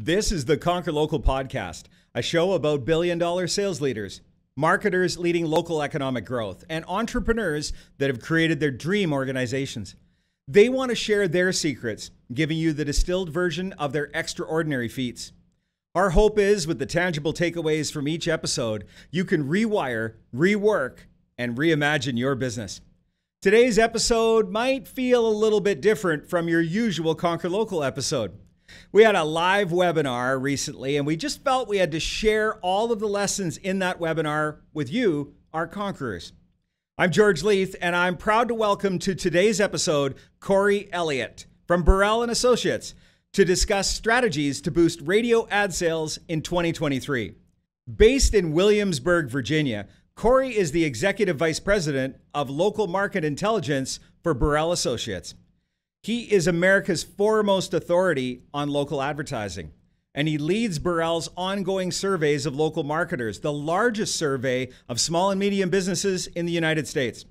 This is the Conquer Local podcast, a show about billion dollar sales leaders, marketers leading local economic growth, and entrepreneurs that have created their dream organizations. They want to share their secrets, giving you the distilled version of their extraordinary feats. Our hope is with the tangible takeaways from each episode, you can rewire, rework, and reimagine your business. Today's episode might feel a little bit different from your usual Conquer Local episode. We had a live webinar recently, and we just felt we had to share all of the lessons in that webinar with you, our conquerors. I'm George Leith, and I'm proud to welcome to today's episode Corey Elliott from Borrell and Associates to discuss strategies to boost radio ad sales in 2023. Based in Williamsburg, Virginia, Corey is the executive vice president of local market intelligence for Borrell Associates. He is America's foremost authority on local advertising, and he leads Borrell's ongoing surveys of local marketers, the largest survey of small and medium businesses in the United States,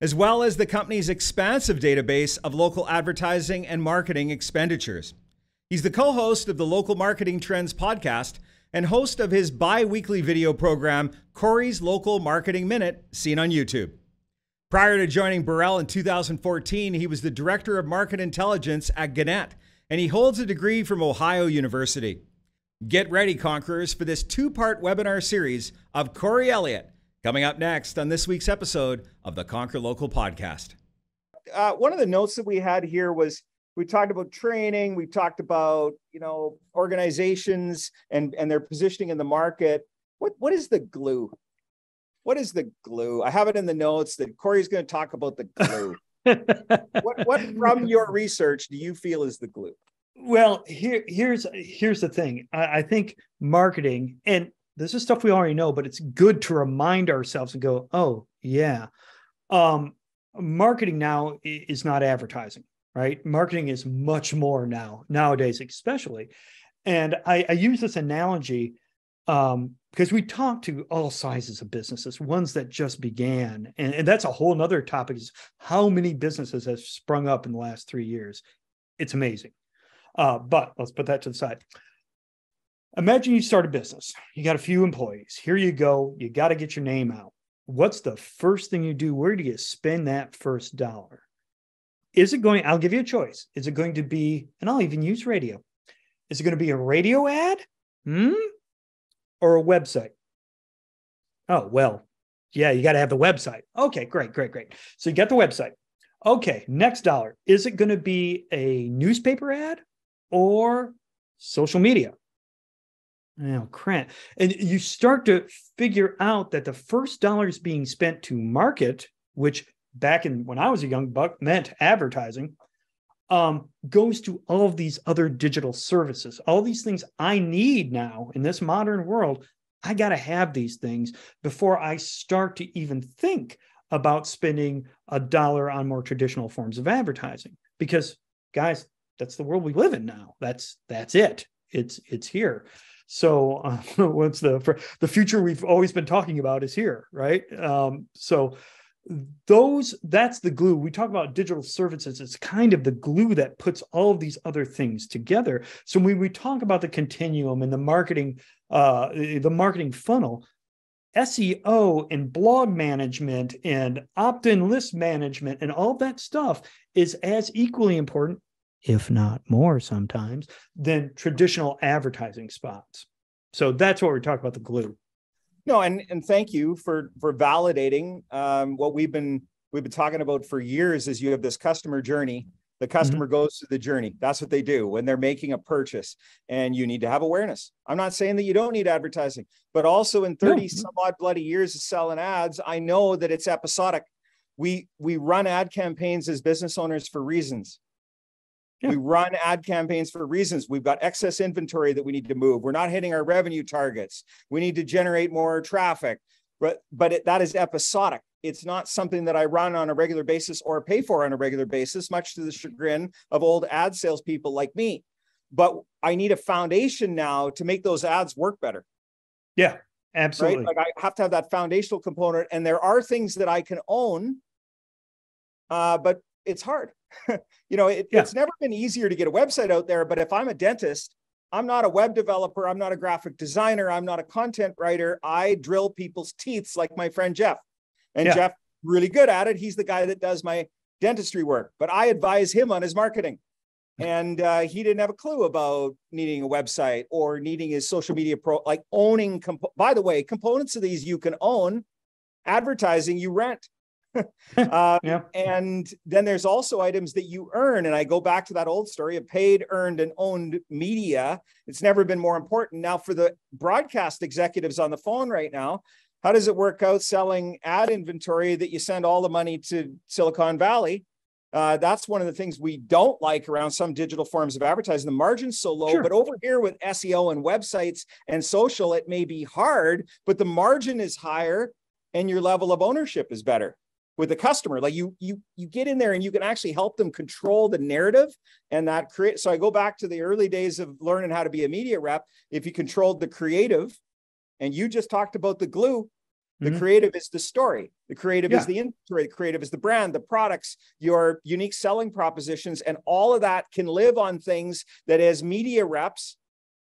as well as the company's expansive database of local advertising and marketing expenditures. He's the co host of the Local Marketing Trends podcast and host of his bi weekly video program, Corey's Local Marketing Minute, seen on YouTube. Prior to joining Borrell in 2014, he was the director of market intelligence at Gannett, and he holds a degree from Ohio University. Get ready, Conquerors, for this two part webinar series of Corey Elliott coming up next on this week's episode of the Conquer Local podcast. Uh, one of the notes that we had here was we talked about training, we talked about you know organizations and and their positioning in the market. What what is the glue? What is the glue? I have it in the notes that Corey's going to talk about the glue. what, what from your research do you feel is the glue? Well, here, here's here's the thing. I, I think marketing, and this is stuff we already know, but it's good to remind ourselves and go, oh yeah, um, marketing now is not advertising, right? Marketing is much more now nowadays, especially. And I, I use this analogy um, because we talk to all sizes of businesses, ones that just began, and, and that's a whole nother topic is how many businesses have sprung up in the last three years. It's amazing. Uh, but let's put that to the side. Imagine you start a business. You got a few employees. Here you go. You got to get your name out. What's the first thing you do? Where do you spend that first dollar? Is it going? I'll give you a choice. Is it going to be, and I'll even use radio. Is it going to be a radio ad? Hmm? Or a website? Oh, well, yeah, you got to have the website. Okay, great, great, great. So you got the website. Okay, next dollar. Is it going to be a newspaper ad or social media? Oh, crap. And you start to figure out that the first dollar is being spent to market, which back in when I was a young buck meant advertising um, goes to all of these other digital services, all these things I need now in this modern world. I got to have these things before I start to even think about spending a dollar on more traditional forms of advertising. Because, guys, that's the world we live in now. That's that's it. It's it's here. So uh, what's the the future we've always been talking about is here, right? Um, so those that's the glue. We talk about digital services. It's kind of the glue that puts all of these other things together. So when we talk about the continuum and the marketing uh the marketing funnel seo and blog management and opt-in list management and all that stuff is as equally important if not more sometimes than traditional advertising spots. So that's what we're talking about the glue no, and and thank you for for validating um, what we've been we've been talking about for years. Is you have this customer journey. The mm-hmm. customer mm-hmm. goes through the journey. That's what they do when they're making a purchase, and you need to have awareness. I'm not saying that you don't need advertising, but also in 30 no. some odd bloody years of selling ads, I know that it's episodic. We we run ad campaigns as business owners for reasons. Yeah. We run ad campaigns for reasons. We've got excess inventory that we need to move. We're not hitting our revenue targets. We need to generate more traffic. But, but it, that is episodic. It's not something that I run on a regular basis or pay for on a regular basis, much to the chagrin of old ad salespeople like me. But I need a foundation now to make those ads work better. Yeah, absolutely. Right? Like I have to have that foundational component. And there are things that I can own, uh, but it's hard. you know, it, yeah. it's never been easier to get a website out there. But if I'm a dentist I'm not a web developer. I'm not a graphic designer. I'm not a content writer. I drill people's teeth like my friend Jeff. And yeah. Jeff, really good at it. He's the guy that does my dentistry work, but I advise him on his marketing. And uh, he didn't have a clue about needing a website or needing his social media pro, like owning. Comp- By the way, components of these you can own. Advertising you rent. Uh, yeah. And then there's also items that you earn. And I go back to that old story of paid, earned, and owned media. It's never been more important. Now, for the broadcast executives on the phone right now, how does it work out selling ad inventory that you send all the money to Silicon Valley? Uh, that's one of the things we don't like around some digital forms of advertising. The margin's so low, sure. but over here with SEO and websites and social, it may be hard, but the margin is higher and your level of ownership is better with the customer. Like you you you get in there and you can actually help them control the narrative and that create so i go back to the early days of learning how to be a media rep. If you controlled the creative and you just talked about the glue the mm-hmm. creative is the story. The creative yeah. is the inventory. The creative is the brand the products your unique selling propositions and all of that can live on things that as media reps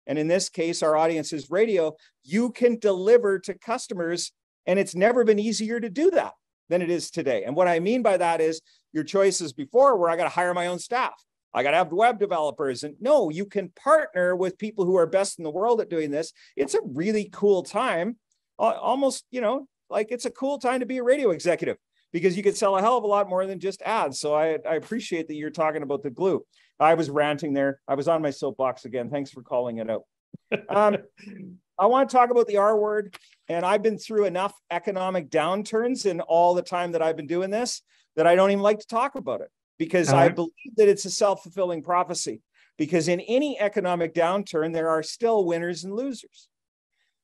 and in this case our audience is radio you can deliver to customers and it's never been easier to do that than it is today. And what I mean by that is your choices before where I got to hire my own staff. I got to have web developers. And no, you can partner with people who are best in the world at doing this. It's a really cool time. Almost, you know, like it's a cool time to be a radio executive because you could sell a hell of a lot more than just ads. So I, I appreciate that you're talking about the glue. I was ranting there. I was on my soapbox again. Thanks for calling it out. Um, I want to talk about the R word. And I've been through enough economic downturns in all the time that I've been doing this that I don't even like to talk about it because right. I believe that it's a self fulfilling prophecy. Because in any economic downturn, there are still winners and losers.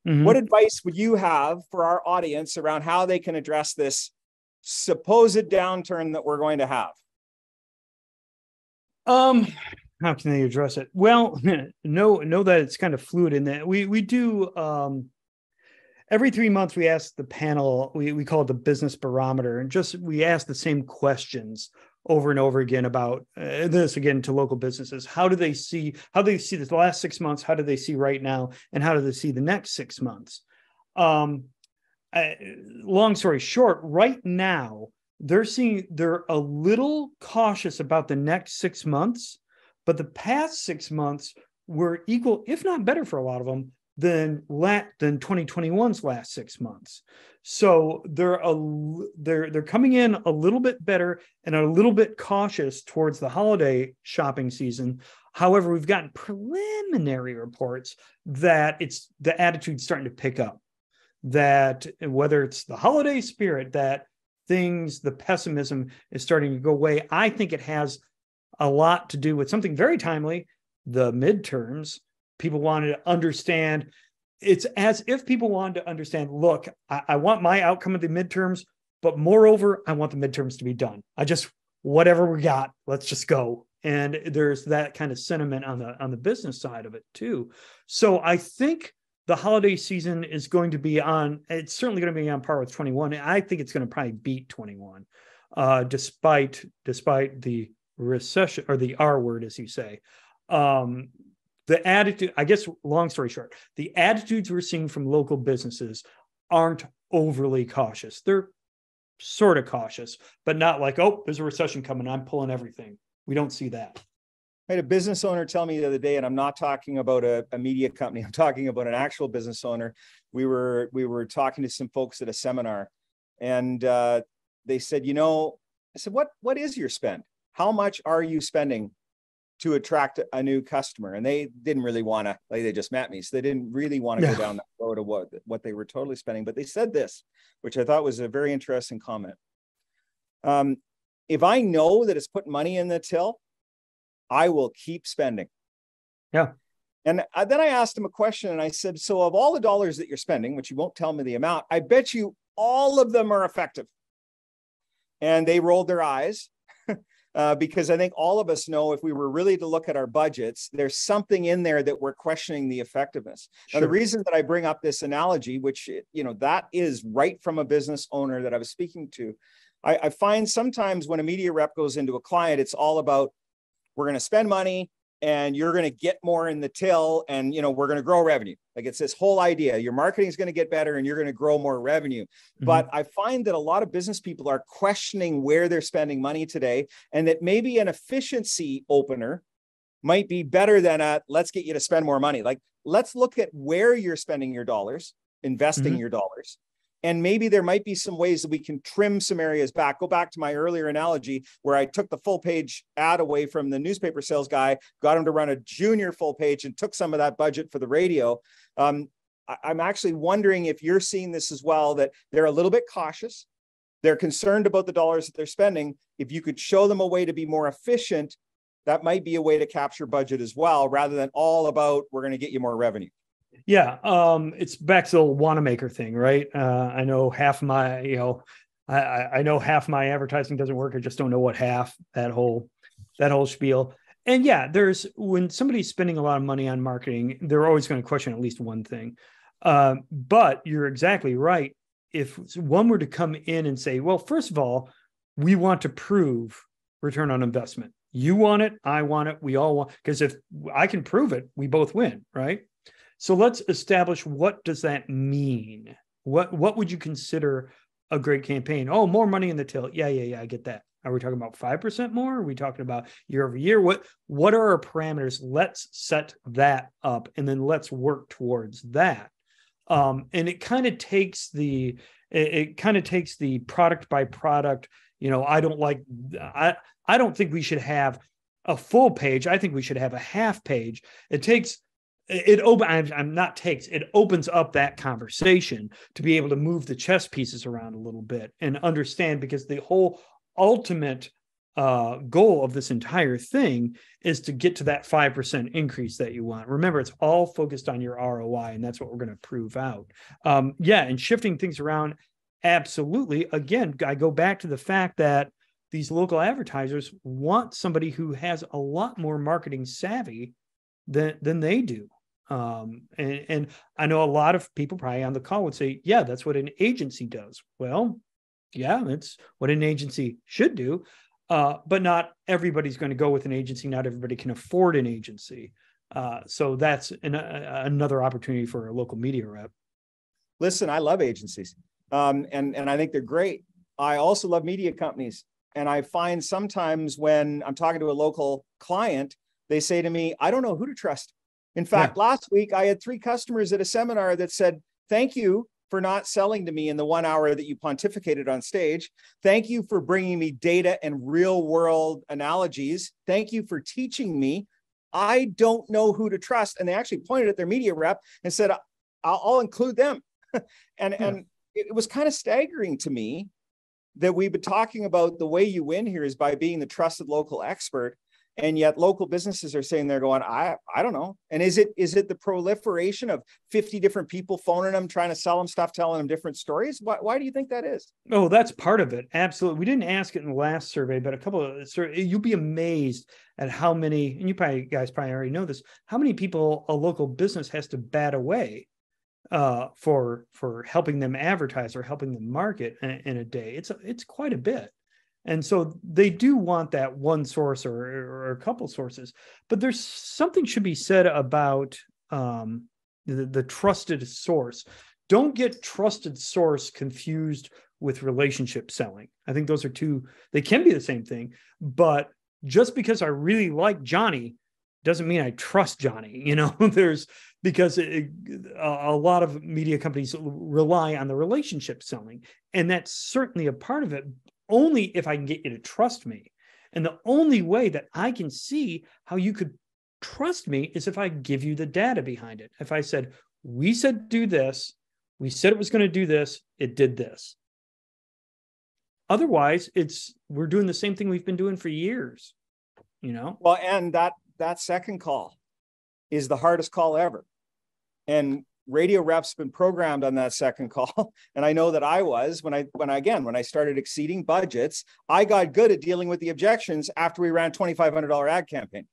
Mm-hmm. What advice would you have for our audience around how they can address this supposed downturn that we're going to have? Um, how can they address it? Well, know know that it's kind of fluid in that we we do um, every three months we ask the panel we we call it the business barometer and just we ask the same questions over and over again about uh, this again to local businesses. How do they see how do they see the last six months? How do they see right now? And how do they see the next six months? Um, uh, long story short right now they're seeing they're a little cautious about the next six months but the past six months were equal, if not better for a lot of them, than lat than 2021's last six months. So they're a they're they're coming in a little bit better and a little bit cautious towards the holiday shopping season. However, we've gotten preliminary reports that it's the attitude's starting to pick up. That whether it's the holiday spirit, that things, the pessimism is starting to go away. I think it has a lot to do with something very timely the midterms. People wanted to understand. It's as if people wanted to understand look, I, I want my outcome of the midterms, but moreover, I want the midterms to be done. I just, whatever we got, let's just go and there's that kind of sentiment on the on the business side of it too so i think the holiday season is going to be on it's certainly going to be on par with 21 i think it's going to probably beat 21 uh, despite despite the recession or the R word, as you say. Um, the attitude, I guess, long story short, the attitudes we're seeing from local businesses aren't overly cautious. They're sort of cautious, but not like, oh, there's a recession coming. I'm pulling everything. We don't see that. I had a business owner tell me the other day, and I'm not talking about a, a, media company. I'm talking about an actual business owner. We were we were talking to some folks at a seminar, and uh, they said, you know, I said, what what is your spend? How much are you spending to attract a new customer? And they didn't really want to, like they just met me. So they didn't really want to yeah. go down that road of what, what they were totally spending. But they said this, which I thought was a very interesting comment. Um, if I know that it's putting money in the till, I will keep spending. Yeah. And I, then I asked him a question and I said, So, of all the dollars that you're spending, which you won't tell me the amount, I bet you all of them are effective. And they rolled their eyes uh, because I think all of us know if we were really to look at our budgets, there's something in there that we're questioning the effectiveness. Sure. Now, the reason that I bring up this analogy, which you know that is right from a business owner that I was speaking to, I, I find sometimes when a media rep goes into a client, it's all about we're going to spend money, and you're going to get more in the till and you know we're going to grow revenue like it's this whole idea your marketing is going to get better and you're going to grow more revenue mm-hmm. but i find that a lot of business people are questioning where they're spending money today and that maybe an efficiency opener might be better than a let's get you to spend more money like let's look at where you're spending your dollars investing mm-hmm. your dollars and maybe there might be some ways that we can trim some areas back. Go back to my earlier analogy where I took the full page ad away from the newspaper sales guy, got him to run a junior full page, and took some of that budget for the radio. Um, I'm actually wondering if you're seeing this as well, that they're a little bit cautious. They're concerned about the dollars that they're spending. If you could show them a way to be more efficient, that might be a way to capture budget as well, rather than all about we're going to get you more revenue. Yeah, um, it's back to the Wanamaker thing, right? Uh, I know half my, you know, I, I know half my advertising doesn't work. I just don't know what half that whole that whole spiel. And yeah, there's when somebody's spending a lot of money on marketing, they're always going to question at least one thing. Uh, but you're exactly right. If one were to come in and say, well, first of all, we want to prove return on investment. You want it, I want it, we all want because if I can prove it, we both win, right? So let's establish what does that mean? What what would you consider a great campaign? Oh, more money in the till. Yeah, yeah, yeah, I get that. Are we talking about 5% more? Are we talking about year over year? What what are our parameters? Let's set that up and then let's work towards that. Um, and it kind of takes the it, it kind of takes the product by product. You know, I don't like I I don't think we should have a full page. I think we should have a half page. It takes it open I'm, I'm, not takes it opens up that conversation to be able to move the chess pieces around a little bit and understand because the whole ultimate uh, goal of this entire thing is to get to that 5% increase that you want. Remember it's all focused on your roi and that's what we're going to prove out. Um, yeah and shifting things around absolutely. Again i go back to the fact that these local advertisers want somebody who has a lot more marketing savvy than than they do um, and, and I know a lot of people probably on the call would say, yeah, that's what an agency does. Well, yeah, that's what an agency should do. Uh, but not everybody's going to go with an agency. Not everybody can afford an agency. Uh, so that's an, uh, another opportunity for a local media rep. Listen, I love agencies, um, and and I think they're great. I also love media companies, and I find sometimes when I'm talking to a local client, they say to me, "I don't know who to trust." In fact, yeah. last week I had three customers at a seminar that said, Thank you for not selling to me in the one hour that you pontificated on stage. Thank you for bringing me data and real world analogies. Thank you for teaching me. I don't know who to trust. And they actually pointed at their media rep and said, I'll, I'll include them. and, yeah. and it was kind of staggering to me that we've been talking about the way you win here is by being the trusted local expert and yet local businesses are saying they're going i i don't know. And is it is it the proliferation of 50 different people phoning them trying to sell them stuff telling them different stories? Why, why do you think that is? Oh that's part of it. Absolutely. We didn't ask it in the last survey but a couple of you'll be amazed at how many and you probably guys probably already know this how many people a local business has to bat away uh, for for helping them advertise or helping them market in, in a day. It's it's quite a bit and so they do want that one source or, or a couple sources. But there's something should be said about um, the, the trusted source. Don't get trusted source confused with relationship selling. I think those are two, they can be the same thing. But just because I really like Johnny doesn't mean I trust Johnny. You know, there's because it, a, a lot of media companies rely on the relationship selling, and that's certainly a part of it only if I can get you to trust me. And the only way that I can see how you could trust me is if I give you the data behind it. If I said, we said do this, we said it was going to do this, it did this. Otherwise, it's we're doing the same thing we've been doing for years, you know? Well, and that that second call is the hardest call ever. And radio reps been programmed on that second call and i know that i was when i when i again when i started exceeding budgets i got good at dealing with the objections after we ran $2500 ad campaign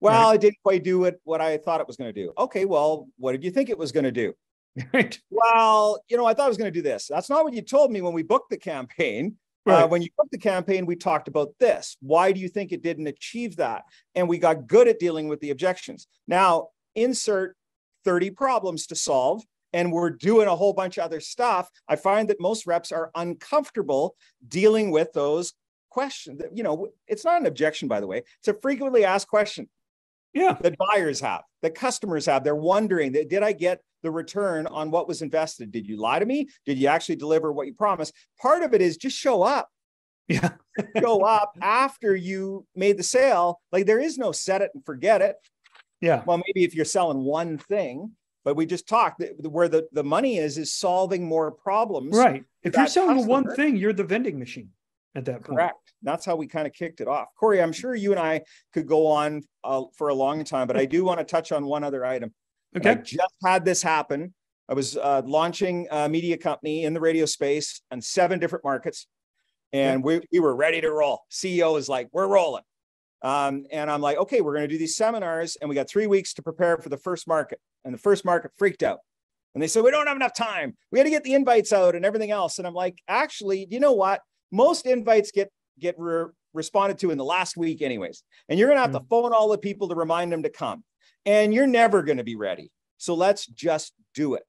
well right. i didn't quite do it what i thought it was going to do okay well what did you think it was going to do right well you know i thought i was going to do this that's not what you told me when we booked the campaign Right. Uh, when you booked the campaign, we talked about this. Why do you think it didn't achieve that? And we got good at dealing with the objections. Now, insert 30 problems to solve, and we're doing a whole bunch of other stuff. I find that most reps are uncomfortable dealing with those questions. You know, it's not an objection, by the way, it's a frequently asked question. Yeah. That buyers have, that customers have. They're wondering that did I get the return on what was invested? Did you lie to me? Did you actually deliver what you promised? Part of it is just show up. Yeah. show up after you made the sale. Like there is no set it and forget it. Yeah. Well, maybe if you're selling one thing, but we just talked where the, the money is is solving more problems. Right. If you're selling customer. one thing, you're the vending machine at that point. Correct. That's how we kind of kicked it off. Corey, I'm sure you and I could go on uh, for a long time, but I do want to touch on one other item. Okay. I just had this happen. I was uh, launching a media company in the radio space in seven different markets, and we, we were ready to roll. CEO is like, we're rolling. Um, and I'm like, okay, we're going to do these seminars, and we got three weeks to prepare for the first market. And the first market freaked out. And they said, we don't have enough time. We got to get the invites out and everything else. And I'm like, actually, you know what? Most invites get get re- responded to in the last week, anyways. And you're going to have mm-hmm. to phone all the people to remind them to come. And you're never going to be ready. So let's just do it.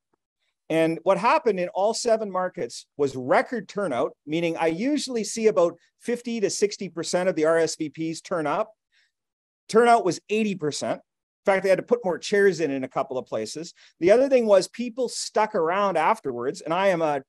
And what happened in all seven markets was record turnout, meaning I usually see about 50 to 60% of the RSVPs turn up. Turnout was 80%. In fact, they had to put more chairs in in a couple of places. The other thing was people stuck around afterwards. And I am a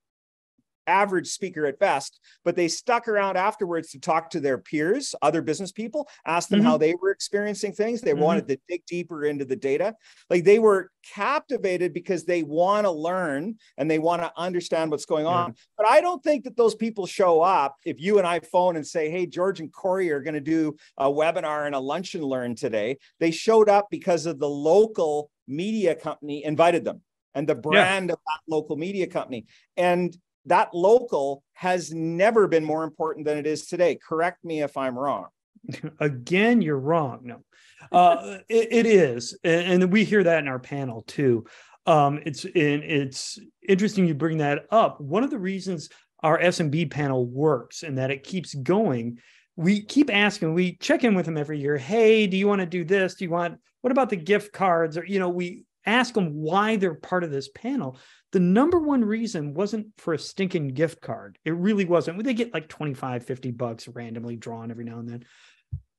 average speaker at best, but they stuck around afterwards to talk to their peers, other business people, ask them mm-hmm. how they were experiencing things. They mm-hmm. wanted to dig deeper into the data. Like they were captivated because they want to learn and they want to understand what's going on. Yeah. But I don't think that those people show up if you and I phone and say, hey, George and Corey are going to do a webinar and a lunch and learn today. They showed up because of the local media company invited them and the brand yeah. of that local media company. And that local has never been more important than it is today. Correct me if I'm wrong. Again, you're wrong. No, uh, it, it is, and, we hear that in our panel too. Um, it's and it's interesting you bring that up. One of the reasons our SMB panel works and that it keeps going, we keep asking. We check in with them every year. Hey, do you want to do this? Do you want? What about the gift cards? Or you know, we ask them why they're part of this panel the number one reason wasn't for a stinking gift card. It really wasn't. They get like 25, 50 bucks randomly drawn every now and then.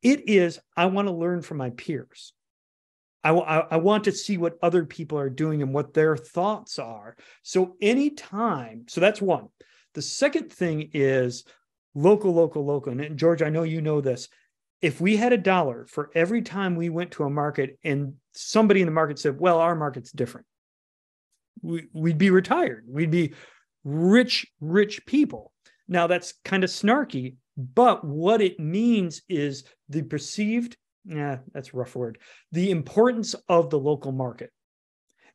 It is, I want to learn from my peers. I, I, I want to see what other people are doing and what their thoughts are. So, anytime, so that's one. The second thing is local, local, local. And George, I know you know this. If we had a dollar for every time we went to a market and somebody in the market said, well, our market's different we, we'd be retired. We'd be rich, rich people. Now that's kind of snarky, but what it means is the perceived, yeah, that's a rough word, the importance of the local market.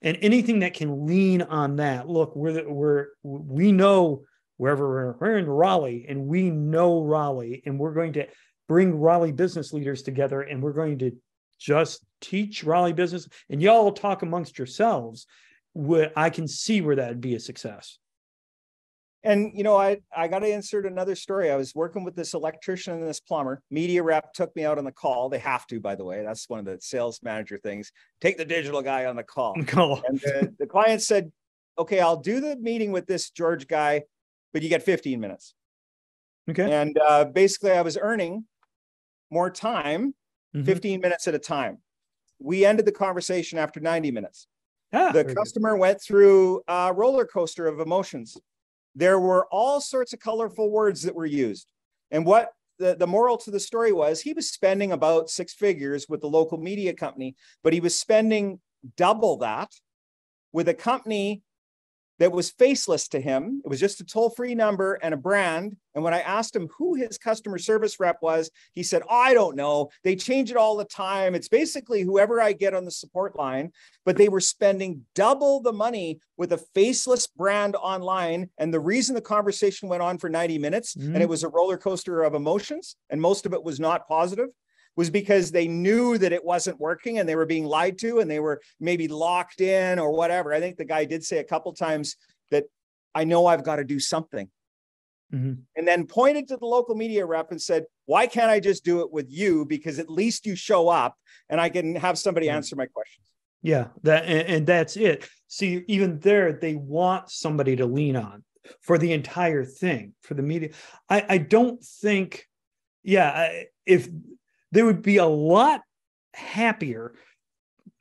And anything that can lean on that. Look, we're we're we know wherever we're, we're in Raleigh and we know Raleigh, and we're going to bring Raleigh business leaders together and we're going to just teach Raleigh business and y'all talk amongst yourselves would I can see where that'd be a success. And you know, I I got to insert another story. I was working with this electrician and this plumber. Media rep took me out on the call. They have to, by the way. That's one of the sales manager things. Take the digital guy on the call. Cool. And the, the client said, "Okay, I'll do the meeting with this George guy, but you get 15 minutes." Okay. And uh, basically, I was earning more time, mm-hmm. 15 minutes at a time. We ended the conversation after 90 minutes. Ah, the customer good. went through a roller coaster of emotions. There were all sorts of colorful words that were used. And what the, the moral to the story was he was spending about six figures with the local media company, but he was spending double that with a company that was faceless to him. It was just a toll free number and a brand. And when I asked him who his customer service rep was, he said, oh, I don't know. They change it all the time. It's basically whoever I get on the support line, but they were spending double the money with a faceless brand online. And the reason the conversation went on for 90 minutes mm-hmm. and it was a roller coaster of emotions, and most of it was not positive, was because they knew that it wasn't working and they were being lied to and they were maybe locked in or whatever. I think the guy did say a couple times that I know I've got to do something. mm-hmm. and then pointed to the local media rep and said, Why can't I just do it with you? Because at least you show up and I can have somebody mm-hmm. answer my questions. Yeah, that and, and that's it. See, even there, they want somebody to lean on for the entire thing for the media. I, I don't think, yeah, if there would be a lot happier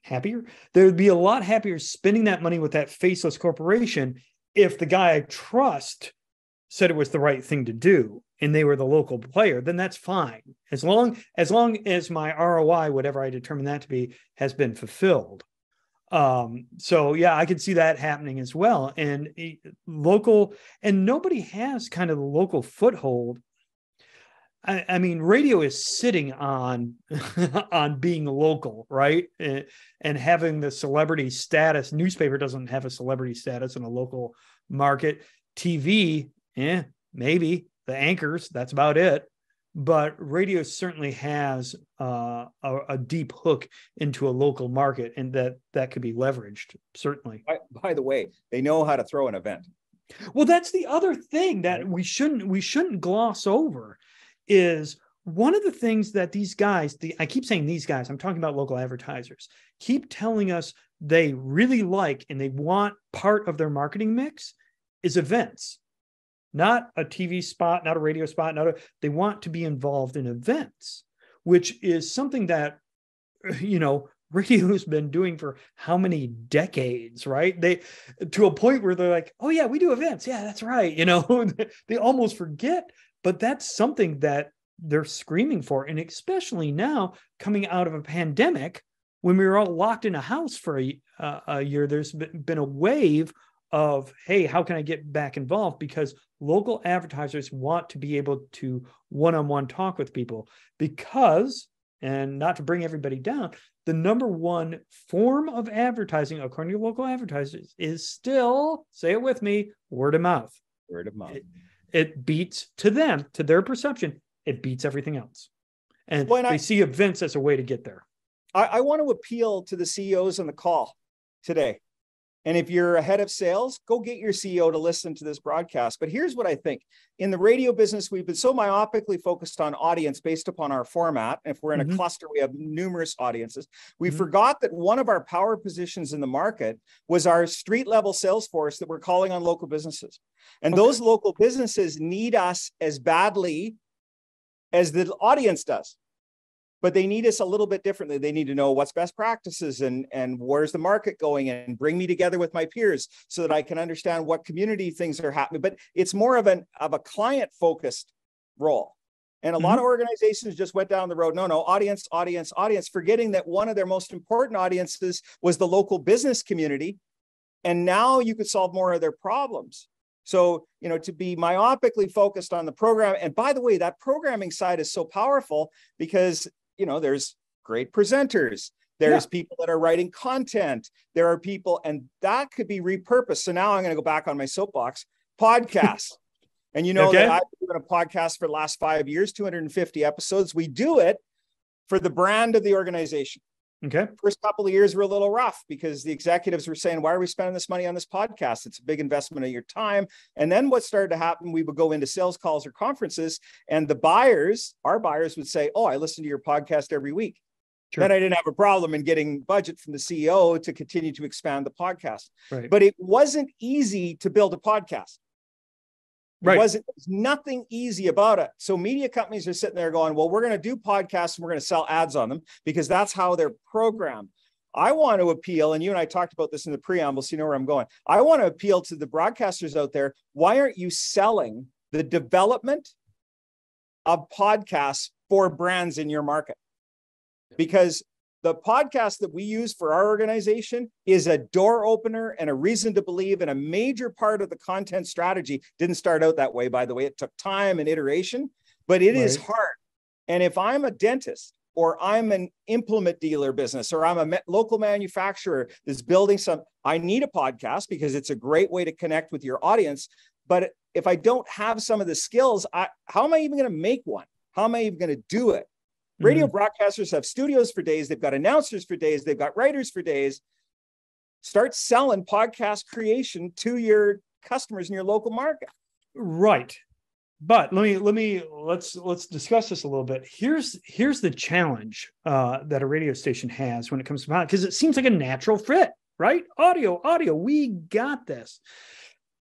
happier? They would be a lot happier spending that money with that faceless corporation if the guy i trust said it was the right thing to do and they were the local player then that's fine. As long as long as my roi whatever i determine that to be has been fulfilled. Um so yeah i could see that happening as well. And local and nobody has kind of the local foothold I, I mean, radio is sitting on on being local, right? And, and having the celebrity status. Newspaper doesn't have a celebrity status in a local market. TV, yeah, maybe the anchors. That's about it. But radio certainly has uh, a, a, deep hook into a local market, and that that could be leveraged. Certainly. By, by the way, they know how to throw an event. Well, that's the other thing that we shouldn't we shouldn't gloss over is one of the things that these guys, the, I keep saying these guys, I'm talking about local advertisers, keep telling us they really like and they want part of their marketing mix is events, not a TV spot, not a radio spot, not a, they want to be involved in events, which is something that, you know, radio has been doing for how many decades, right? They to a point where they're like, oh yeah, we do events. Yeah, that's right. You know, they almost forget but that's something that they're screaming for. And especially now coming out of a pandemic, when we were all locked in a house for a, uh, a year, there's been a wave of, hey, how can I get back involved? Because local advertisers want to be able to one on one talk with people. Because, and not to bring everybody down, the number one form of advertising, according to local advertisers, is still, say it with me, word of mouth. Word of mouth. It, it beats to them, to their perception, it beats everything else. And well, and they I, see events as a way to get there. I, I want to appeal to the CEOs on the call today. And if you're ahead of sales, go get your CEO to listen to this broadcast. But here's what I think in the radio business, we've been so myopically focused on audience based upon our format. If we're in mm-hmm. a cluster, we have numerous audiences. We mm-hmm. forgot that one of our power positions in the market was our street level sales force that we're calling on local businesses. And okay. those local businesses need us as badly as the audience does but they need us a little bit differently. They need to know what's best practices and, and where's the market going and bring me together with my peers so that I can understand what community things are happening. But it's more of an of a client focused role. And a mm-hmm. lot of organizations just went down the road. No, no, audience, audience, audience, forgetting that one of their most important audiences was the local business community. And now you could solve more of their problems. So, you know, to be myopically focused on the program. And by the way, that programming side is so powerful because you know, there's great presenters. There's yeah. people that are writing content. There are people, and that could be repurposed. So now I'm going to go back on my soapbox podcast. and you know okay. that I've been doing a podcast for the last five years, 250 episodes. We do it for the brand of the organization. Okay. First couple of years were a little rough because the executives were saying, Why are we spending this money on this podcast? It's a big investment of your time. And then what started to happen, we would go into sales calls or conferences, and the buyers, our buyers would say, Oh, I listen to your podcast every week. Sure. Then I didn't have a problem in getting budget from the CEO to continue to expand the podcast. Right. But it wasn't easy to build a podcast. Right. It wasn't was nothing easy about it. So media companies are sitting there going, well, we're going to do podcasts and we're going to sell ads on them because that's how they're programmed. I want to appeal, and you and I talked about this in the preamble, so you know where I'm going. I want to appeal to the broadcasters out there. Why aren't you selling the development of podcasts for brands in your market? Because the podcast that we use for our organization is a door opener and a reason to believe and a major part of the content strategy. Didn't start out that way by the way. It took time and iteration but it right. is hard. And if i'm a dentist or i'm an implement dealer business or i'm a me- local manufacturer that's building some i need a podcast because it's a great way to connect with your audience. But if i don't have some of the skills I, how am i even going to make one? How am i even going to do it Radio mm-hmm. broadcasters have studios for days, they've got announcers for days, they've got writers for days. Start selling podcast creation to your customers in your local market. Right. but let me let me let's let's discuss this a little bit. Here's here's the challenge uh, that a radio station has when it comes to because it seems like a natural fit, right? Audio, audio, we got this.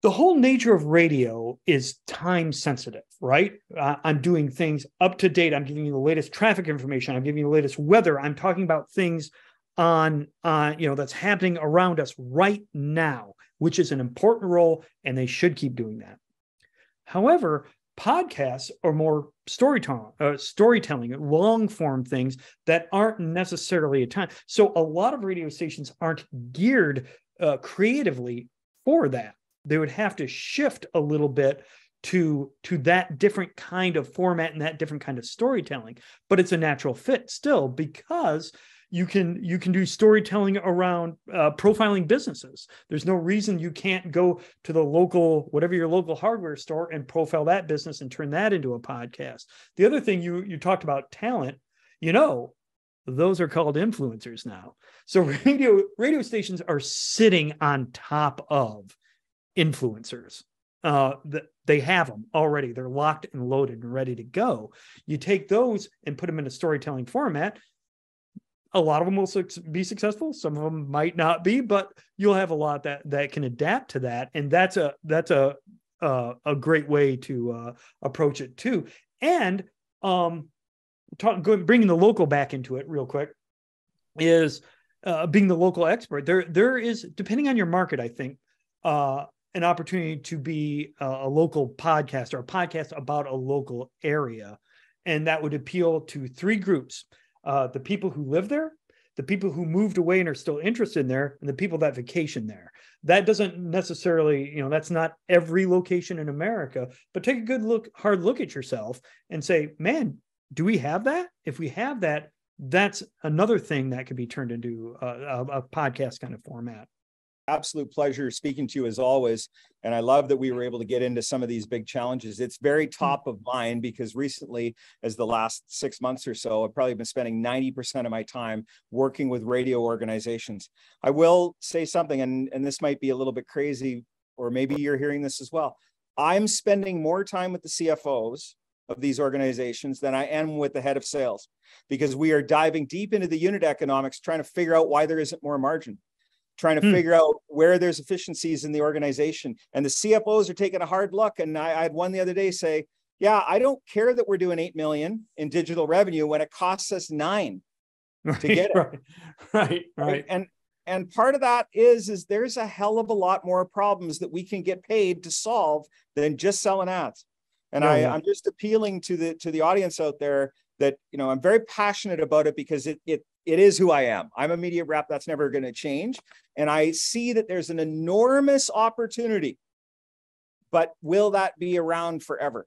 The whole nature of radio is time sensitive, right? Uh, I'm doing things up to date. I'm giving you the latest traffic information. I'm giving you the latest weather. I'm talking about things on uh, you know that's happening around us right now, which is an important role, and they should keep doing that. However, podcasts are more storytelling, uh, storytelling, long form things that aren't necessarily a time. So a lot of radio stations aren't geared uh, creatively for that. They would have to shift a little bit to to that different kind of format and that different kind of storytelling. But it's a natural fit still because you can you can do storytelling around uh, profiling businesses there's no reason you can't go to the local whatever your local hardware store and profile that business and turn that into a podcast the other thing you you talked about talent you know those are called influencers now so radio radio stations are sitting on top of influencers uh, they have them already. They're locked and loaded and ready to go. You take those and put them in a storytelling format, a lot of them will be successful. Some of them might not be but you'll have a lot that that can adapt to that. And that's a that's a uh, a great way to uh, approach it too. And um talk, going, bringing the local back into it real quick is uh, being the local expert. There there is depending on your market i think uh an opportunity to be a, a local podcast or a podcast about a local area and that would appeal to three groups uh, the people who live there, the people who moved away and are still interested in there, and the people that vacation there. That doesn't necessarily, you know, that's not every location in America, but take a good look, hard look at yourself and say, man, do we have that? If we have that, that's another thing that could be turned into a, a, a podcast kind of format absolute pleasure speaking to you as always. And I love that we were able to get into some of these big challenges. It's very hmm. top of mind because recently, as the last six months or so, I've probably been spending 90% of my time working with radio organizations. I will say something, and, and this might be a little bit crazy, or maybe you're hearing this as well. I'm spending more time with the CFOs of these organizations than I am with the head of sales because we are diving deep into the unit economics, trying to figure out why there isn't more margin trying to hmm. figure out where there's efficiencies in the organization. And the CFOs are taking a hard look. And I, I had one the other day say, yeah, I don't care that we're doing 8 million in digital revenue when it costs us nine right, to get it. Right, right, right. And and part of that is is there's a hell of a lot more problems that we can get paid to solve than just selling ads. And I, I'm just appealing to the to the audience out there that you know I'm very passionate about it because it it it is who I am. I'm a media rep. That's never going to change. And I see that there's an enormous opportunity. But will that be around forever?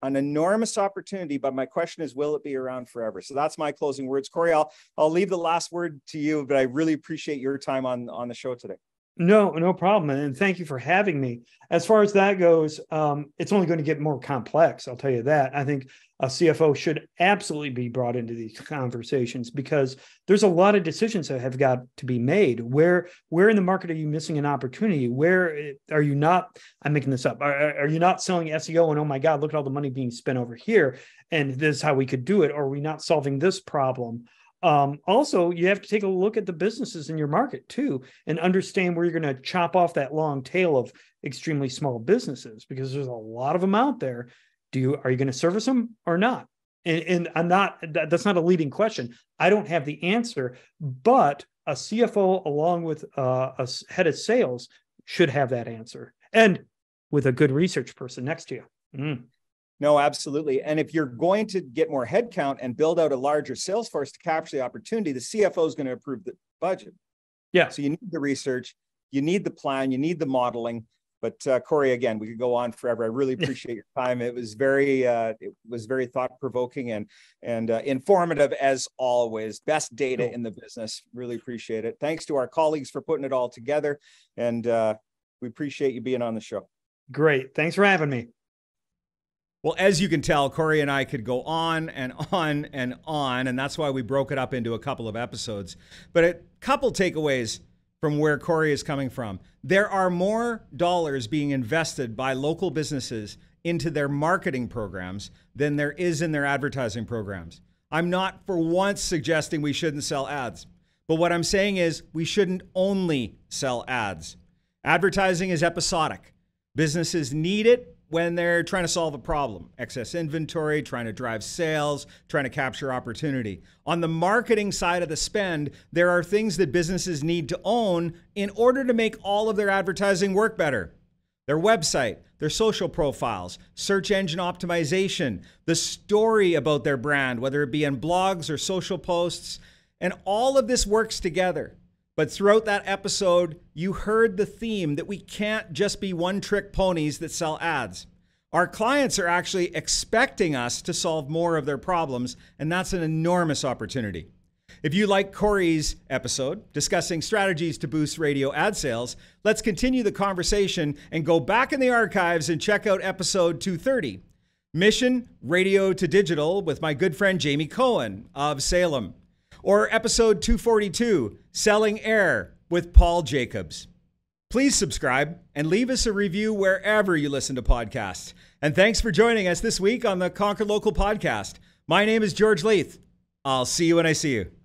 An enormous opportunity, but my question is, will it be around forever? So that's my closing words. Corey, I'll, I'll leave the last word to you, but I really appreciate your time on, on the show today. No, no problem. And thank you for having me. As far as that goes, um, it's only going to get more complex. I'll tell you that. I think a CFO should absolutely be brought into these conversations because there's a lot of decisions that have got to be made. Where, where in the market are you missing an opportunity? Where eh, are you not? I'm making this up. Are, are you not selling SEO? And oh my God, look at all the money being spent over here. And this is how we could do it. Or are we not solving this problem? Um, also, you have to take a look at the businesses in your market too and understand where you're going to chop off that long tail of extremely small businesses because there's a lot of them out there. Do you are you going to service them or not? And, and I'm not that, that's not a leading question. I don't have the answer, but a CFO along with uh, a head of sales should have that answer and with a good research person next to you. Mm. No, absolutely. And if you're going to get more headcount and build out a larger sales force to capture the opportunity, the CFO is going to approve the budget. Yeah. So you need the research, you need the plan, you need the modeling. But uh, Corey, again, we could go on forever. I really appreciate your time. It was very, uh, it was very thought provoking and and uh, informative as always. Best data cool. in the business. Really appreciate it. Thanks to our colleagues for putting it all together, and uh, we appreciate you being on the show. Great. Thanks for having me. Well, as you can tell, Corey and I could go on and on and on, and that's why we broke it up into a couple of episodes. But a couple takeaways from where Corey is coming from. There are more dollars being invested by local businesses into their marketing programs than there is in their advertising programs. I'm not for once suggesting we shouldn't sell ads, but what I'm saying is we shouldn't only sell ads. Advertising is episodic. Businesses need it when they're trying to solve a problem excess inventory, trying to drive sales, trying to capture opportunity. On the marketing side of the spend, there are things that businesses need to own in order to make all of their advertising work better their website, their social profiles, search engine optimization, the story about their brand, whether it be in blogs or social posts. And all of this works together. But throughout that episode, you heard the theme that we can't just be one trick ponies that sell ads. Our clients are actually expecting us to solve more of their problems, and that's an enormous opportunity. If you like Corey's episode discussing strategies to boost radio ad sales, let's continue the conversation and go back in the archives and check out episode 230 Mission Radio to Digital with my good friend Jamie Cohen of Salem or episode 242, Selling Air with Paul Jacobs. Please subscribe and leave us a review wherever you listen to podcasts. And thanks for joining us this week on the Conquer Local podcast. My name is George Leith. I'll see you when I see you.